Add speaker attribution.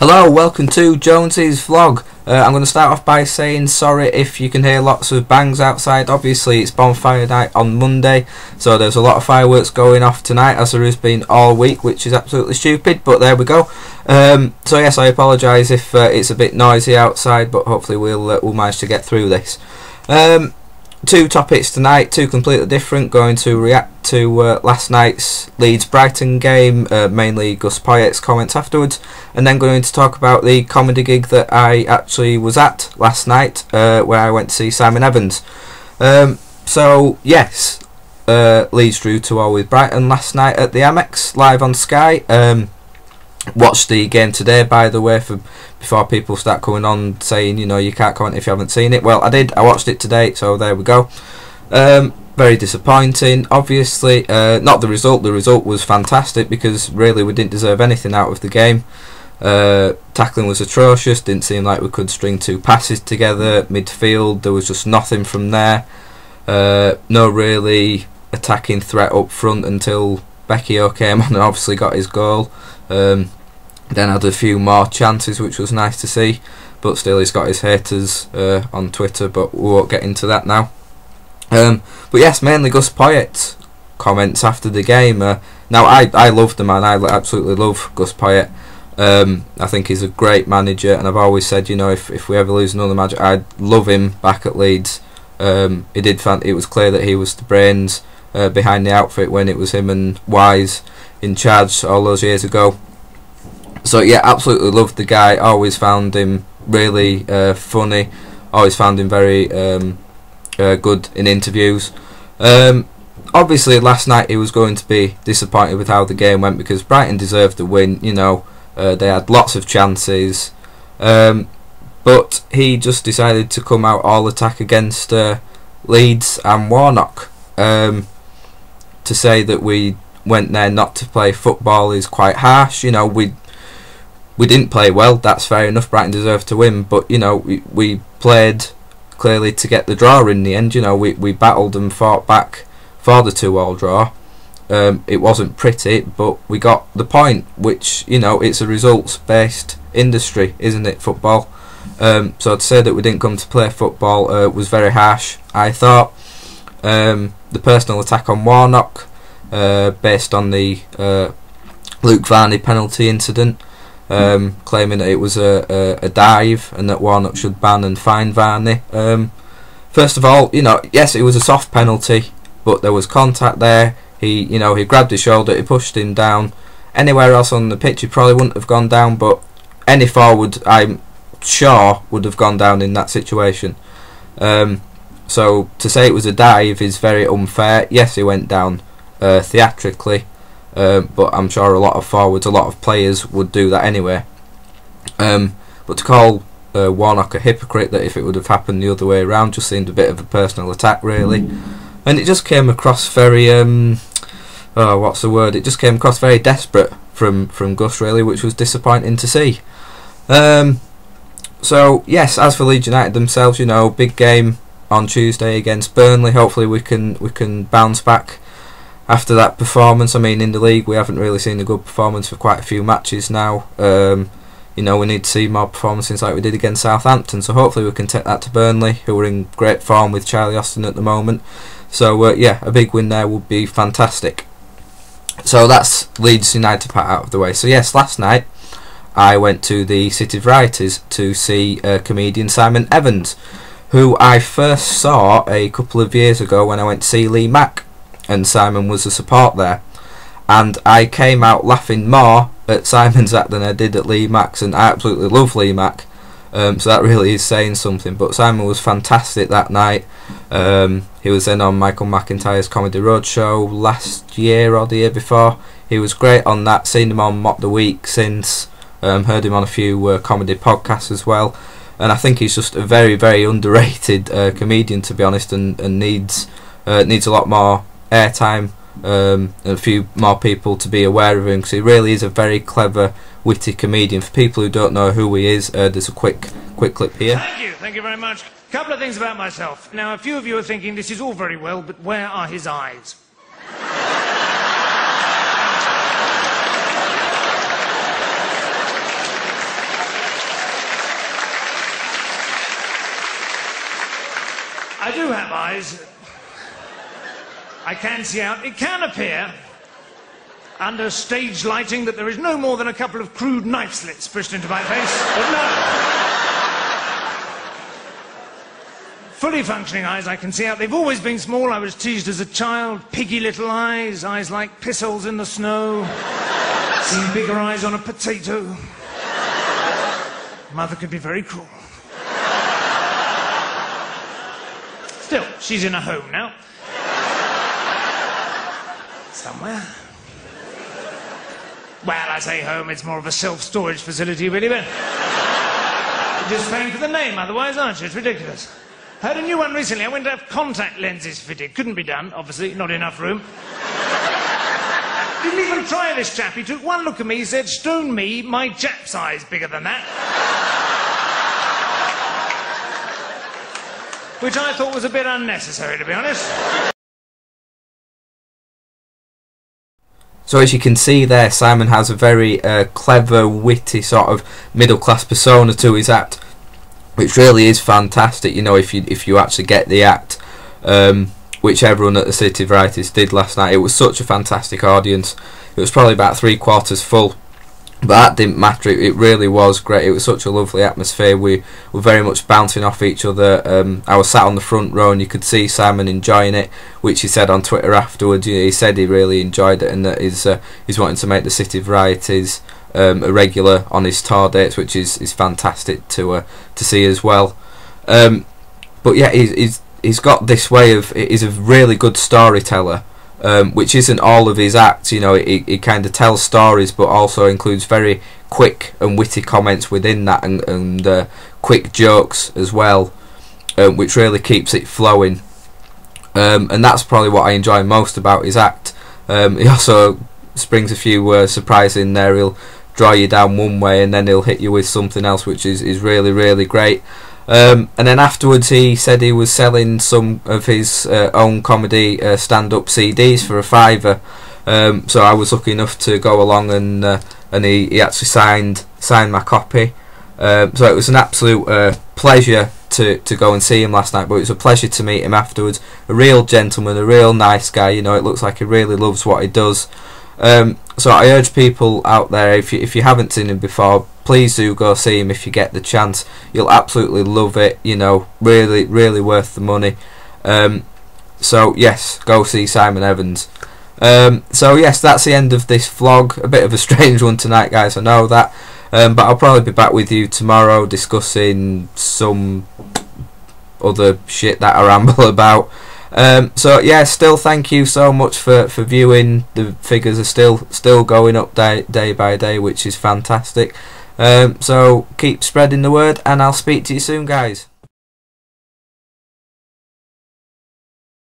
Speaker 1: Hello, welcome to Jonesy's vlog. Uh, I'm going to start off by saying sorry if you can hear lots of bangs outside. Obviously, it's bonfire night on Monday, so there's a lot of fireworks going off tonight, as there has been all week, which is absolutely stupid, but there we go. Um, so yes, I apologise if uh, it's a bit noisy outside, but hopefully we'll uh, we'll manage to get through this. Um, two topics tonight, two completely different. Going to react to uh, last night's Leeds Brighton game, uh, mainly Gus Poyet's comments afterwards, and then going to talk about the comedy gig that I actually was at last night, uh, where I went to see Simon Evans. Um, so yes, uh, Leeds drew to all with Brighton last night at the Amex live on Sky. Um, watched the game today, by the way, for before people start coming on saying, you know, you can't comment if you haven't seen it. Well, I did. I watched it today, so there we go. Um, very disappointing. Obviously, uh, not the result. The result was fantastic because really we didn't deserve anything out of the game. Uh, tackling was atrocious. Didn't seem like we could string two passes together. Midfield, there was just nothing from there. Uh, no really attacking threat up front until Becchio came on and obviously got his goal. Um, then had a few more chances, which was nice to see. But still, he's got his haters uh, on Twitter, but we won't get into that now. Um, but yes, mainly Gus Poyet comments after the game. Uh, now, I, I love the man. I absolutely love Gus Poyet. Um, I think he's a great manager, and I've always said, you know, if, if we ever lose another match, I'd love him back at Leeds. Um, he did. Fan- it was clear that he was the brains uh, behind the outfit when it was him and Wise in charge all those years ago. So yeah, absolutely loved the guy. Always found him really uh, funny. Always found him very um, uh, good in interviews. Um, obviously, last night he was going to be disappointed with how the game went because Brighton deserved the win. You know, uh, they had lots of chances, um, but he just decided to come out all attack against uh, Leeds and Warnock. Um, to say that we went there not to play football is quite harsh. You know, we we didn't play well. That's fair enough. Brighton deserved to win, but you know we we played clearly to get the draw in the end. You know we we battled and fought back for the two-all draw. Um, it wasn't pretty, but we got the point. Which you know it's a results-based industry, isn't it? Football. Um, so to say that we didn't come to play football uh, was very harsh. I thought um, the personal attack on Warnock, uh, based on the uh, Luke Varney penalty incident, um, claiming that it was a, a, a, dive and that Warnock should ban and fine Varney. Um, first of all, you know, yes, it was a soft penalty, but there was contact there. He, you know, he grabbed his shoulder, he pushed him down. Anywhere else on the pitch, he probably wouldn't have gone down, but any forward, I'm sure, would have gone down in that situation. Um, so to say it was a dive is very unfair. Yes, he went down uh, theatrically, um, but I'm sure a lot of forwards, a lot of players would do that anyway. Um, but to call uh, Warnock a hypocrite, that if it would have happened the other way around, just seemed a bit of a personal attack, really. And it just came across very, um, oh, what's the word? It just came across very desperate from from Gus, really, which was disappointing to see. Um, so yes, as for Leeds United themselves, you know, big game on Tuesday against Burnley. Hopefully, we can we can bounce back after that performance. I mean, in the league, we haven't really seen a good performance for quite a few matches now. Um, you know, we need to see more performances like we did against Southampton. So hopefully, we can take that to Burnley, who are in great form with Charlie Austin at the moment. So uh, yeah, a big win there would be fantastic. So that's Leeds United part out of the way. So yes, last night I went to the City Varieties to see uh, comedian Simon Evans, who I first saw a couple of years ago when I went to see Lee Mack and Simon was a support there. And I came out laughing more at Simon's act than I did at Lee Mack's, and I absolutely love Lee Mack. Um, so that really is saying something. But Simon was fantastic that night. Um, he was then on Michael McIntyre's Comedy Roadshow last year or the year before. He was great on that. Seen him on Mock the Week since. Um, heard him on a few uh, comedy podcasts as well. And I think he's just a very, very underrated uh, comedian, to be honest, and, and needs uh, needs a lot more airtime um, a few more people to be aware of him because he really is a very clever, witty comedian. For people who don't know who he is, uh, there's a quick, quick clip here.
Speaker 2: Thank you, thank you very much. A couple of things about myself. Now, a few of you are thinking this is all very well, but where are his eyes? I do have eyes. I can see out. It can appear under stage lighting that there is no more than a couple of crude knife slits pushed into my face, but no. Fully functioning eyes I can see out. They've always been small. I was teased as a child. Piggy little eyes, eyes like pistils in the snow. Seen bigger eyes on a potato. Mother could be very cruel. Still, she's in a home now. Somewhere. Well, I say home, it's more of a self-storage facility, really, but... Just paying for the name, otherwise, aren't you? It's ridiculous. Heard a new one recently. I went to have contact lenses fitted. Couldn't be done, obviously, not enough room. Didn't even try this chap. He took one look at me, he said, Stone me, my Jap's eye's bigger than that. Which I thought was a bit unnecessary, to be honest.
Speaker 1: So as you can see there, Simon has a very uh, clever, witty sort of middle class persona to his act which really is fantastic. You know, if you if you actually get the act, um, which everyone at the City Varieties did last night, it was such a fantastic audience. It was probably about three quarters full, but that didn't matter. It, it really was great. It was such a lovely atmosphere. We were very much bouncing off each other. Um, I was sat on the front row, and you could see Simon enjoying it, which he said on Twitter afterwards. He said he really enjoyed it, and that he's uh, he's wanting to make the City Varieties um, a regular on his tour dates, which is, is fantastic to uh, to see as well. Um, but yeah, he's, he's he's got this way of he's a really good storyteller, um, which isn't all of his acts. You know, it, he kind of tells stories, but also includes very quick and witty comments within that, and, and uh, quick jokes as well, um, which really keeps it flowing. Um, and that's probably what I enjoy most about his act. Um, he also springs a few uh, surprises in there. He'll draw you down one way and then he'll hit you with something else which is, is really really great um, and then afterwards he said he was selling some of his uh, own comedy uh, stand-up CDs for a fiver. Um, so I was lucky enough to go along and uh, and he, he actually signed signed my copy. Um, so it was an absolute uh, pleasure to, to go and see him last night but it was a pleasure to meet him afterwards. A real gentleman a real nice guy you know it looks like he really loves what he does. Um, so I urge people out there, if you, if you haven't seen him before, please do go see him if you get the chance. You'll absolutely love it. You know, really, really worth the money. Um, so yes, go see Simon Evans. Um, so yes, that's the end of this vlog. A bit of a strange one tonight, guys. I know that, um, but I'll probably be back with you tomorrow discussing some other shit that I ramble about. Um, so yeah, still thank you so much for, for viewing. The figures are still still going up day day by day, which is fantastic. Um, so keep spreading the word, and I'll speak to you soon, guys.